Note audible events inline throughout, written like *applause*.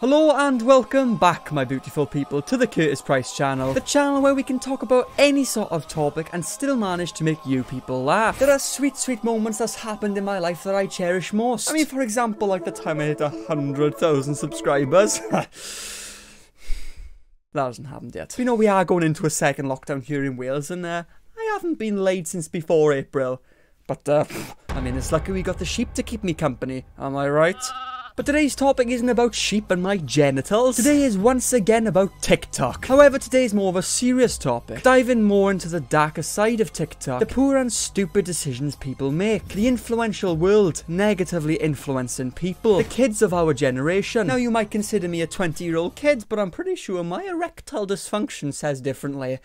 Hello and welcome back, my beautiful people, to the Curtis Price channel. The channel where we can talk about any sort of topic and still manage to make you people laugh. There are sweet, sweet moments that's happened in my life that I cherish most. I mean, for example, like the time I hit 100,000 subscribers. *laughs* that hasn't happened yet. You know, we are going into a second lockdown here in Wales and uh, I haven't been laid since before April. But, uh, *laughs* I mean, it's lucky we got the sheep to keep me company, am I right? But today's topic isn't about sheep and my genitals. Today is once again about TikTok. However, today is more of a serious topic, diving more into the darker side of TikTok, the poor and stupid decisions people make, the influential world negatively influencing people, the kids of our generation. Now, you might consider me a 20 year old kid, but I'm pretty sure my erectile dysfunction says differently.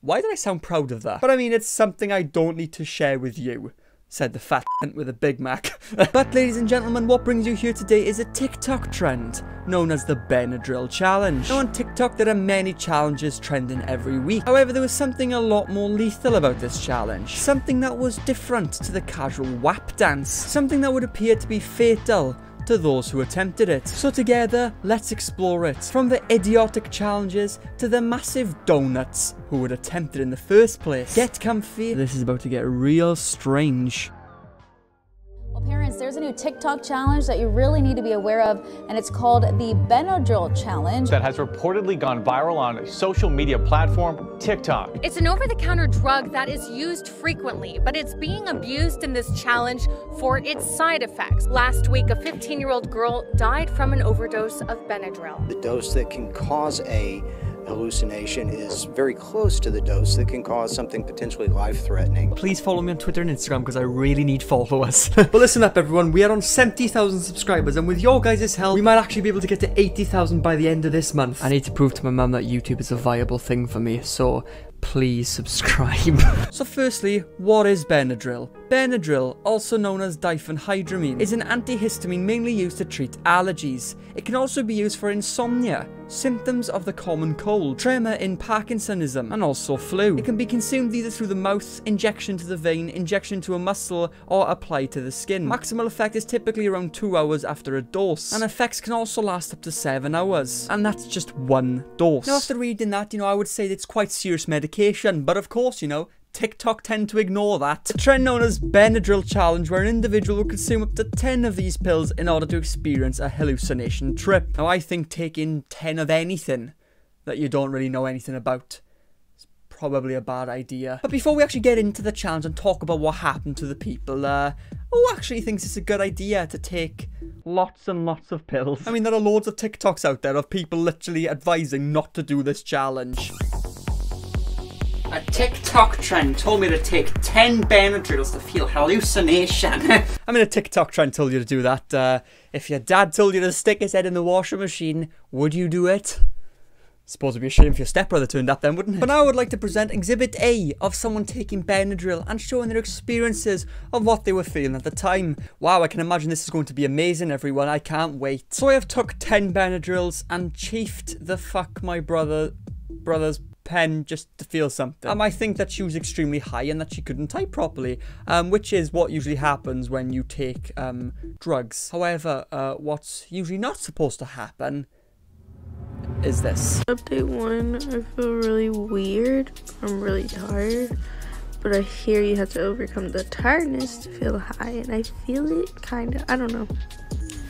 Why did I sound proud of that? But I mean, it's something I don't need to share with you said the fat *laughs* with a Big Mac. *laughs* but ladies and gentlemen, what brings you here today is a TikTok trend known as the Benadryl Challenge. Now on TikTok there are many challenges trending every week. However, there was something a lot more lethal about this challenge. Something that was different to the casual WAP dance. Something that would appear to be fatal to those who attempted it. So together, let's explore it. From the idiotic challenges to the massive donuts who would attempt it in the first place. Get comfy, this is about to get real strange. Well, there's a new TikTok challenge that you really need to be aware of, and it's called the Benadryl Challenge. That has reportedly gone viral on social media platform TikTok. It's an over the counter drug that is used frequently, but it's being abused in this challenge for its side effects. Last week, a 15 year old girl died from an overdose of Benadryl. The dose that can cause a hallucination is very close to the dose that can cause something potentially life-threatening. Please follow me on Twitter and Instagram because I really need followers. *laughs* but listen up everyone, we are on 70,000 subscribers and with your guys' help, we might actually be able to get to 80,000 by the end of this month. I need to prove to my mum that YouTube is a viable thing for me, so please subscribe. *laughs* so firstly, what is Benadryl? Benadryl, also known as diphenhydramine, is an antihistamine mainly used to treat allergies. It can also be used for insomnia, symptoms of the common cold, tremor in Parkinsonism, and also flu. It can be consumed either through the mouth, injection to the vein, injection to a muscle, or applied to the skin. Maximal effect is typically around 2 hours after a dose, and effects can also last up to 7 hours. And that's just one dose. Now after reading that, you know, I would say it's quite serious medication, but of course, you know, TikTok tend to ignore that. A trend known as Benadryl Challenge, where an individual will consume up to 10 of these pills in order to experience a hallucination trip. Now, I think taking 10 of anything that you don't really know anything about is probably a bad idea. But before we actually get into the challenge and talk about what happened to the people, uh, who actually thinks it's a good idea to take lots and lots of pills? I mean, there are loads of TikToks out there of people literally advising not to do this challenge. A TikTok trend told me to take 10 Benadryls to feel hallucination. *laughs* I mean, a TikTok trend told you to do that. Uh, if your dad told you to stick his head in the washing machine, would you do it? Suppose it'd be a shame if your stepbrother turned up then, wouldn't it? But now I would like to present Exhibit A of someone taking Benadryl and showing their experiences of what they were feeling at the time. Wow, I can imagine this is going to be amazing, everyone. I can't wait. So I have took 10 Benadryls and chiefed the fuck my brother brother's pen just to feel something. Um, I think that she was extremely high and that she couldn't type properly, um, which is what usually happens when you take um, drugs. However, uh, what's usually not supposed to happen is this. Update one, I feel really weird. I'm really tired. But I hear you have to overcome the tiredness to feel high, and I feel it kind of. I don't know.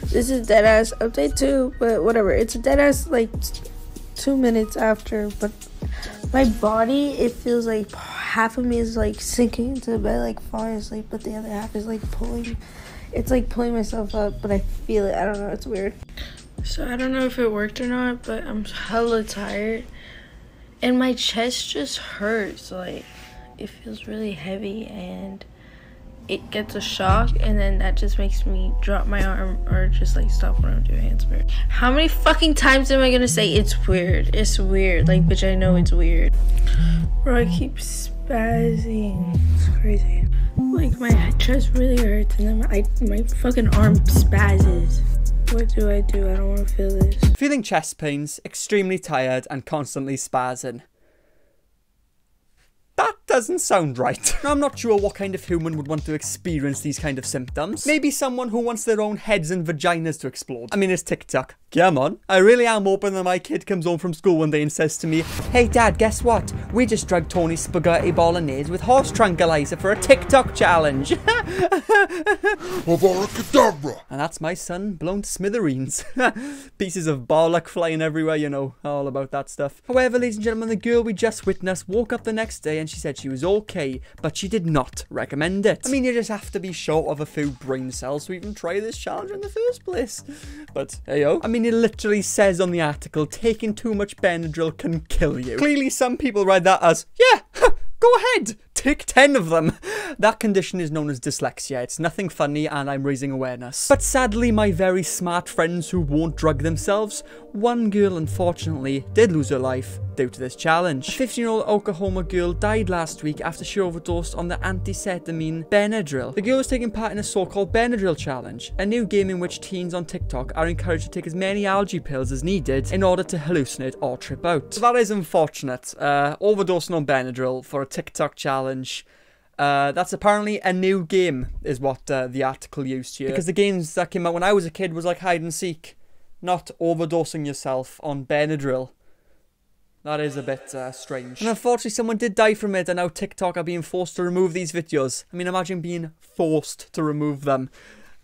This is deadass update two, but whatever. It's a deadass like two minutes after, but my body it feels like half of me is like sinking into bed like falling asleep but the other half is like pulling it's like pulling myself up but i feel it. I don't know. It's weird. So i don't know if it worked or not but i'm hella tired. And my chest just hurts. Like it feels really heavy and it gets a shock and then that just makes me drop my arm or just like stop what I'm doing. It's weird. How many fucking times am I gonna say it's weird? It's weird. Like, bitch, I know it's weird. Bro, I keep spazzing. It's crazy. Like, my chest really hurts and then my, my fucking arm spazzes. What do I do? I don't want to feel this. Feeling chest pains, extremely tired, and constantly spazzing. That doesn't sound right. now, *laughs* I'm not sure what kind of human would want to experience these kind of symptoms. Maybe someone who wants their own heads and vaginas to explode. I mean, it's TikTok. Come on. I really am hoping that my kid comes home from school one day and says to me, Hey dad, guess what? We just drugged Tony spaghetti bolognese with horse tranquilizer for a TikTok challenge. *laughs* and that's my son blown to smithereens. *laughs* Pieces of bollock flying everywhere, you know, all about that stuff. However, ladies and gentlemen, the girl we just witnessed woke up the next day and she said she was okay, but she did not recommend it. I mean, you just have to be short of a few brain cells to even try this challenge in the first place. But, hey yo, I mean, it literally says on the article, taking too much Benadryl can kill you. Clearly, some people read that as, yeah, *laughs* go ahead, take 10 of them. That condition is known as dyslexia. It's nothing funny and I'm raising awareness. But sadly, my very smart friends who won't drug themselves, one girl unfortunately did lose her life due to this challenge. A 15-year-old Oklahoma girl died last week after she overdosed on the antihistamine Benadryl. The girl was taking part in a so-called Benadryl challenge, a new game in which teens on TikTok are encouraged to take as many allergy pills as needed in order to hallucinate or trip out. So that is unfortunate. Uh, overdosing on Benadryl for a TikTok challenge uh, that's apparently a new game, is what uh, the article used here. Because the games that came out when I was a kid was like hide and seek, not overdosing yourself on Benadryl. That is a bit uh, strange. And unfortunately, someone did die from it, and now TikTok are being forced to remove these videos. I mean, imagine being forced to remove them.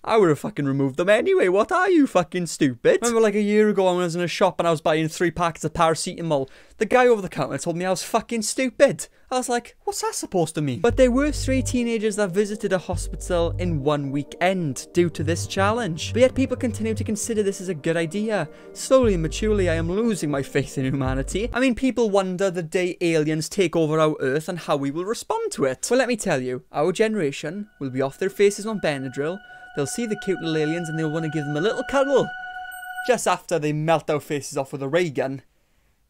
I would have fucking removed them anyway. What are you, fucking stupid? Remember, like a year ago, when I was in a shop and I was buying three packets of paracetamol. The guy over the counter told me I was fucking stupid. I was like, what's that supposed to mean? But there were three teenagers that visited a hospital in one weekend due to this challenge. But yet people continue to consider this as a good idea. Slowly and maturely, I am losing my faith in humanity. I mean, people wonder the day aliens take over our Earth and how we will respond to it. Well, let me tell you, our generation will be off their faces on Benadryl, they'll see the cute little aliens and they'll want to give them a little cuddle. Just after they melt our faces off with a ray gun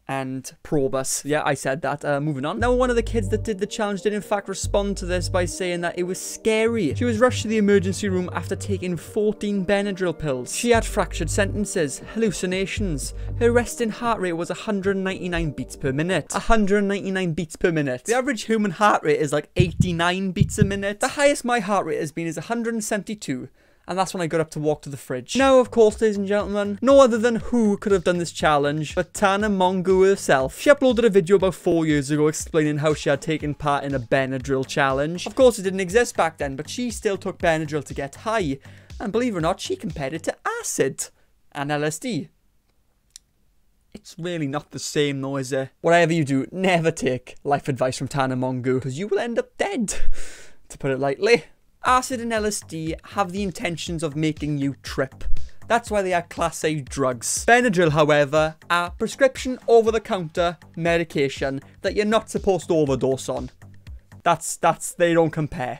and Probus. Yeah, I said that. Uh, moving on. Now, one of the kids that did the challenge did in fact respond to this by saying that it was scary. She was rushed to the emergency room after taking 14 Benadryl pills. She had fractured sentences, hallucinations. Her resting heart rate was 199 beats per minute. 199 beats per minute. The average human heart rate is like 89 beats a minute. The highest my heart rate has been is 172 and that's when I got up to walk to the fridge. Now, of course, ladies and gentlemen, no other than who could have done this challenge but Tana Mongeau herself. She uploaded a video about four years ago explaining how she had taken part in a Benadryl challenge. Of course, it didn't exist back then, but she still took Benadryl to get high, and believe it or not, she compared it to acid and LSD. It's really not the same though, is it? Whatever you do, never take life advice from Tana Mongeau, because you will end up dead, *laughs* to put it lightly. Acid and LSD have the intentions of making you trip. That's why they are class A drugs. Benadryl, however, are prescription over-the-counter medication that you're not supposed to overdose on. That's, that's, they don't compare.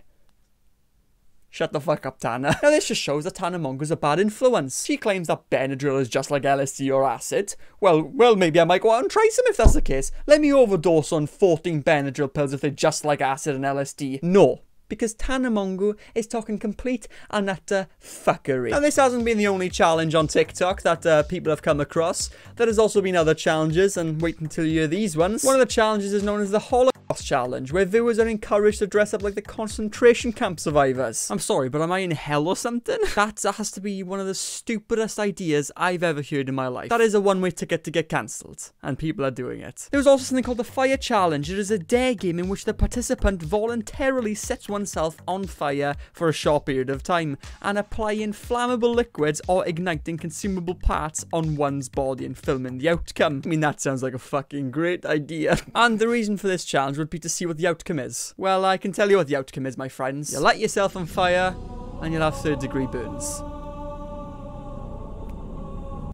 Shut the fuck up, Tana. *laughs* Now, this just shows that Tana Mongeau's a bad influence. She claims that Benadryl is just like LSD or acid. Well, well, maybe I might go out and try some if that's the case. Let me overdose on 14 Benadryl pills if they're just like acid and LSD. No, because Tana Mongeau is talking complete and utter fuckery. Now, this hasn't been the only challenge on TikTok that uh, people have come across. There has also been other challenges, and wait until you hear these ones. One of the challenges is known as the Holocaust challenge, where viewers are encouraged to dress up like the concentration camp survivors. I'm sorry, but am I in hell or something? *laughs* that has to be one of the stupidest ideas I've ever heard in my life. That is a one-way ticket to get cancelled, and people are doing it. There was also something called the fire challenge. It is a dare game in which the participant voluntarily sets oneself on fire for a short period of time, and applying flammable liquids or igniting consumable parts on one's body and filming the outcome. I mean, that sounds like a fucking great idea. *laughs* and the reason for this challenge would be to see what the outcome is. Well, I can tell you what the outcome is, my friends. You light yourself on fire, and you'll have third degree burns.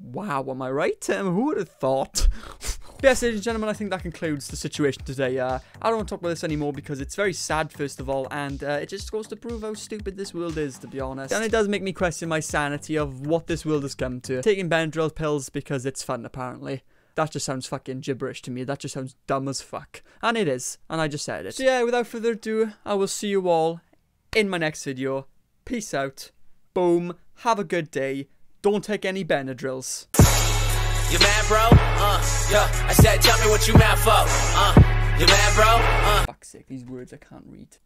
Wow, am I right? Um, who would have thought? *laughs* yes, ladies and gentlemen, I think that concludes the situation today. Uh, I don't want to talk about this anymore because it's very sad, first of all, and uh, it just goes to prove how stupid this world is, to be honest. And it does make me question my sanity of what this world has come to. Taking Benadryl pills because it's fun, apparently. That just sounds fucking gibberish to me. That just sounds dumb as fuck. And it is. And I just said it. So yeah, without further ado, I will see you all in my next video. Peace out. Boom. Have a good day. Don't take any Benadryls. You mad, bro? Uh, yeah. I said, tell me what you mad for. Uh, you mad, bro? Uh. fuck's sake, these words I can't read.